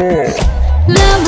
Love.